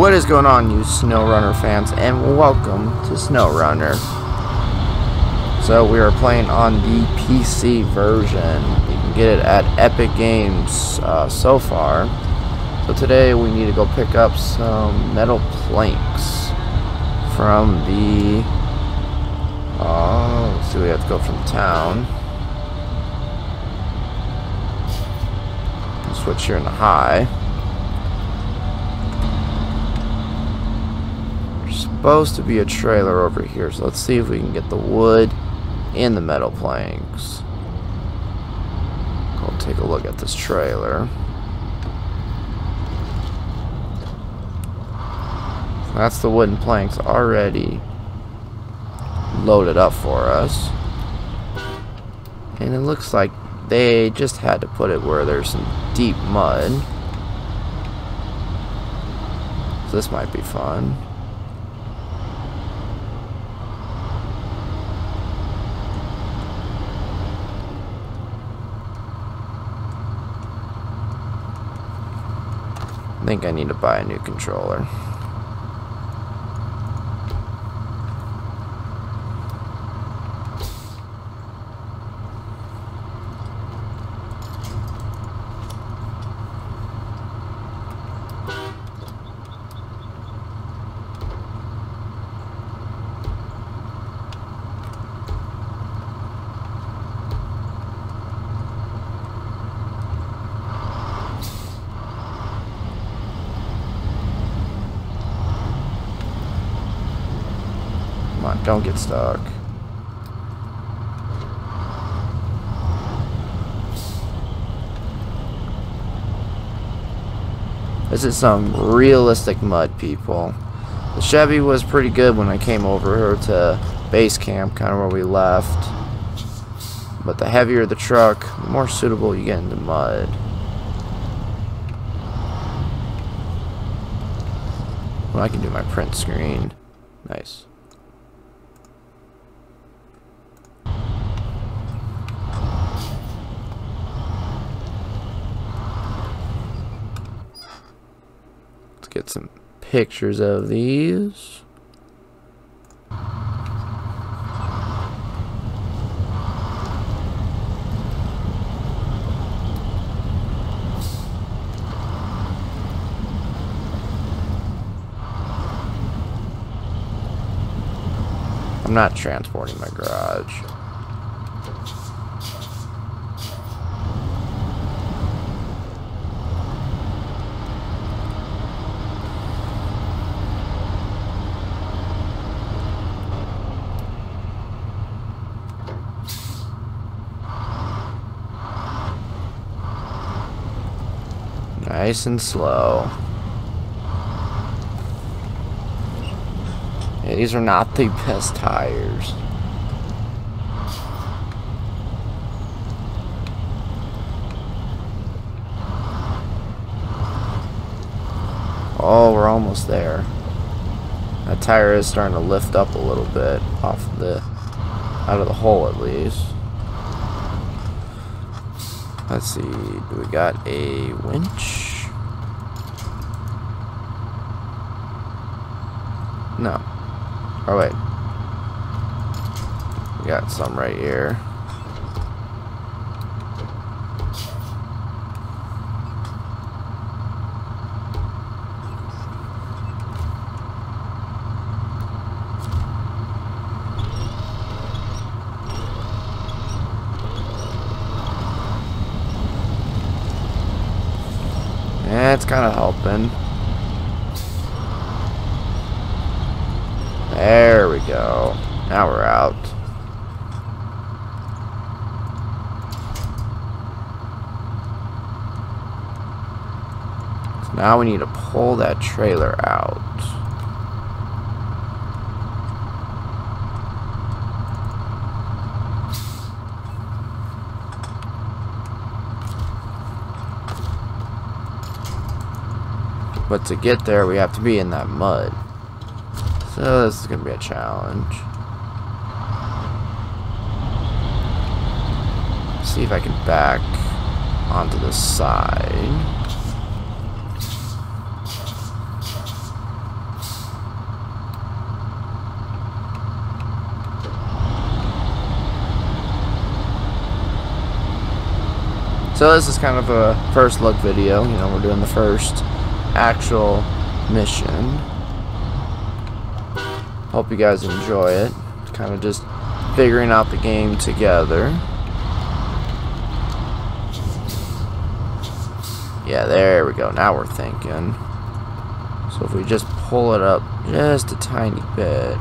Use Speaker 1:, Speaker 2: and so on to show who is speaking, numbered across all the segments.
Speaker 1: What is going on, you SnowRunner fans, and welcome to SnowRunner. So we are playing on the PC version. You can get it at Epic Games uh, so far. So today we need to go pick up some metal planks from the. Oh, let's see, we have to go from town. Switch here in the high. Supposed to be a trailer over here, so let's see if we can get the wood and the metal planks. Go take a look at this trailer. That's the wooden planks already loaded up for us. And it looks like they just had to put it where there's some deep mud. So this might be fun. Think I need to buy a new controller. Come on, don't get stuck. This is some realistic mud, people. The Chevy was pretty good when I came over here to base camp, kind of where we left. But the heavier the truck, the more suitable you get into mud. Well, I can do my print screen. Nice. Get some pictures of these. I'm not transporting my garage. Nice and slow. Yeah, these are not the best tires. Oh, we're almost there. That tire is starting to lift up a little bit off the out of the hole at least. Let's see, do we got a winch? No. Oh wait. We got some right here. Yeah, it's kind of helping. There we go. Now we're out. So now we need to pull that trailer out. But to get there, we have to be in that mud. So this is going to be a challenge. See if I can back onto the side. So this is kind of a first look video, you know, we're doing the first actual mission. Hope you guys enjoy it. Kind of just figuring out the game together. Yeah, there we go. Now we're thinking. So if we just pull it up just a tiny bit.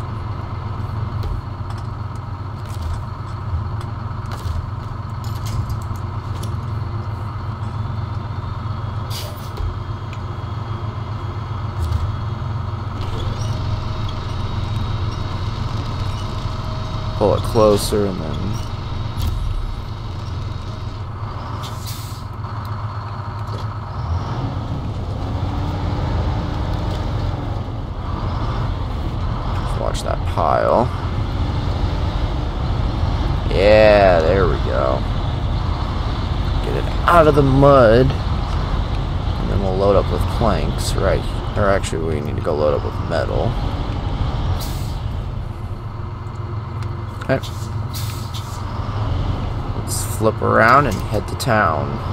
Speaker 1: Closer and then watch that pile. Yeah, there we go. Get it out of the mud. And then we'll load up with planks, right? Or actually, we need to go load up with metal. Let's flip around and head to town.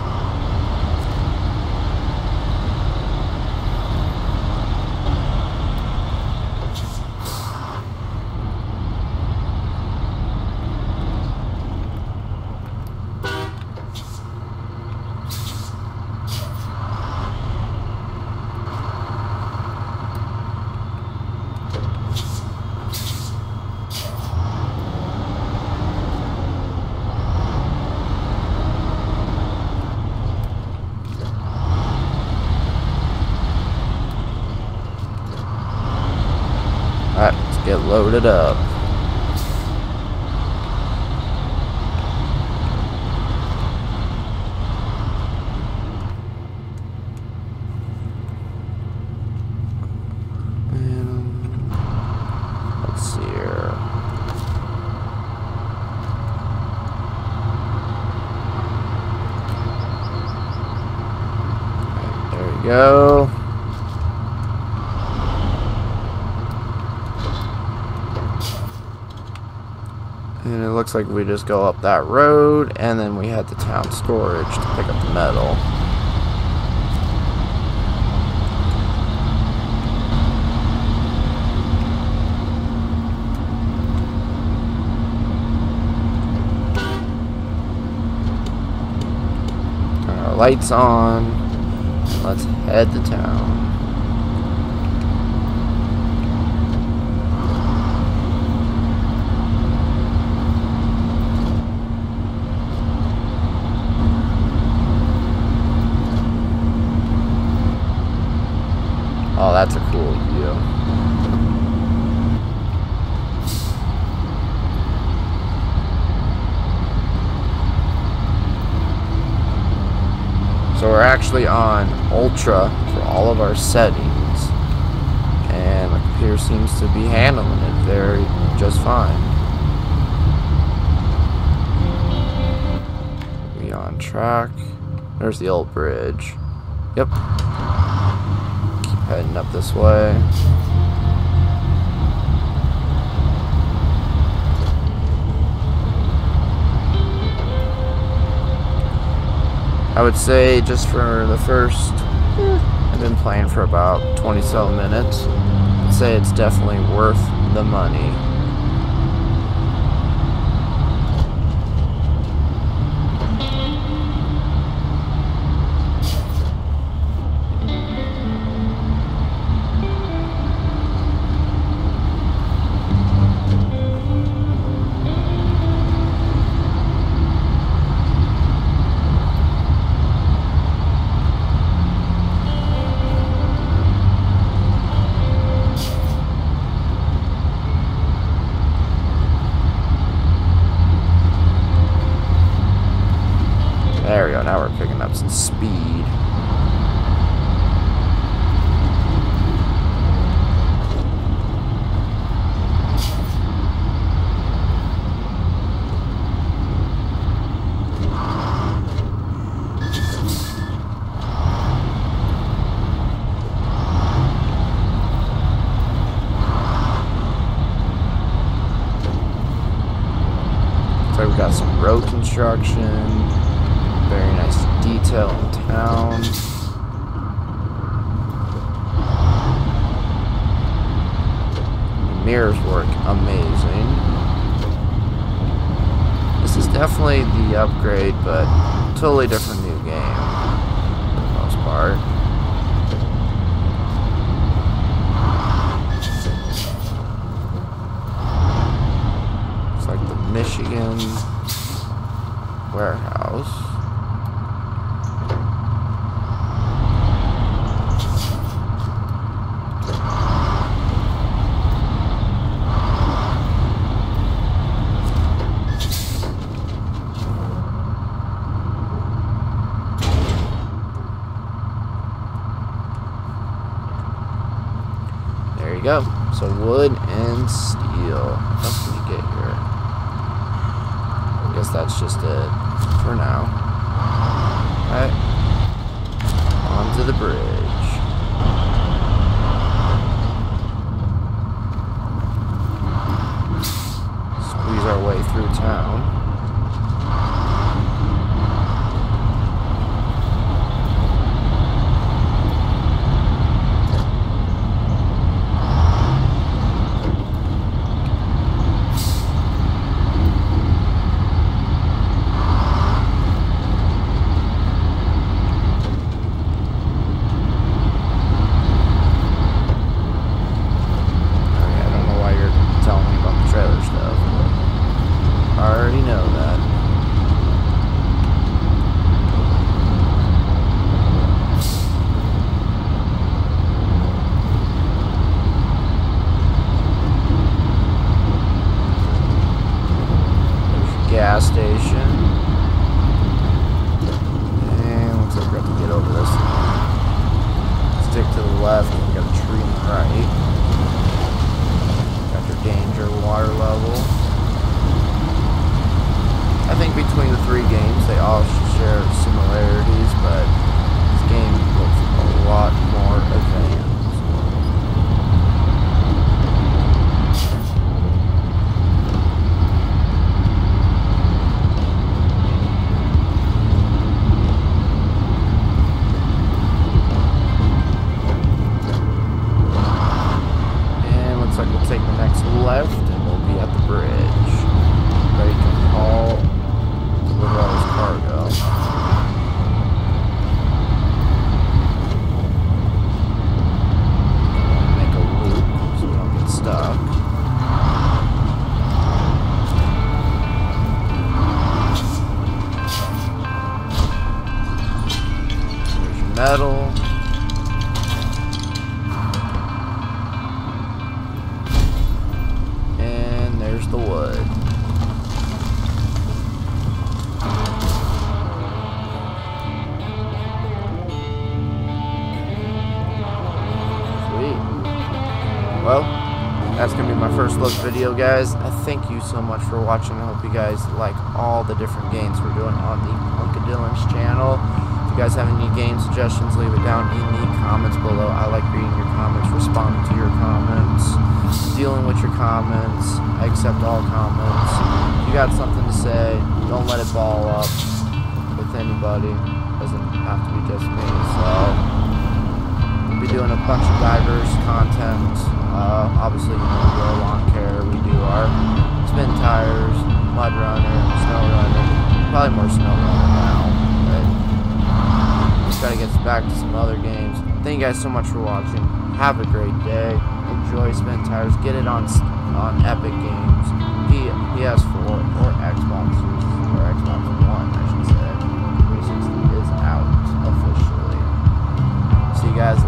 Speaker 1: Alright, get loaded up. And, let's see here. Alright, There we go. And it looks like we just go up that road and then we head to town storage to pick up the metal. Turn our lights on. Let's head to town. Oh, that's a cool view. So we're actually on Ultra for all of our settings. And the computer seems to be handling it very just fine. We on track. There's the old bridge. Yep. Heading up this way. I would say just for the first, eh, I've been playing for about 27 minutes. I'd say it's definitely worth the money. There we go, now we're picking up some speed. Looks like we got some road construction. very nice detail in town. The mirrors work amazing. This is definitely the upgrade, but totally different new game for the most part. Michigan warehouse. There you go. So wood and steel. What else can you get here? Guess that's just it for now. Alright. Onto the bridge. Squeeze our way through town. Okay, I don't know why you're telling me about the trailer stuff, but I already know that. There's your gas station. And looks like we have to get over this. Stick to the left, we got a tree on the right. Got your danger water level. I think between the three games, they all share similarities, but this game looks a lot more advanced. Metal. And there's the wood. Sweet. Well, that's going to be my first look video, guys. I thank you so much for watching. I hope you guys like all the different games we're doing on the PunkaDylan's channel. You guys have any game suggestions, leave it down in the comments below. I like reading your comments, responding to your comments, dealing with your comments. I accept all comments. If you got something to say, don't let it ball up with anybody. doesn't have to be just me. So we'll be doing a bunch of diverse content. Uh, obviously, you know, we do our lawn care, we do our Spintires, mud runner, SnowRunner. Probably more back to some other games. Thank you guys so much for watching. Have a great day. Enjoy Spintires. Get it on on Epic Games, P PS4, or Xbox, or Xbox One, I should say. 360 is out officially. See you guys